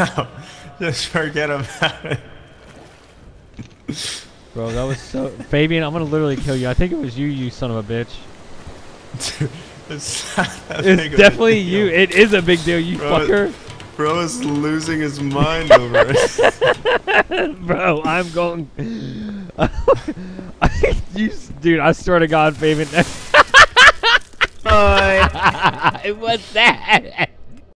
Just forget about it. Bro, that was so. Fabian, I'm gonna literally kill you. I think it was you, you son of a bitch. It's It's definitely you. It is a big deal, you Bro, fucker. Bro is losing his mind over it. Bro, I'm going. you, dude, I swear to God, Fabian. What's that?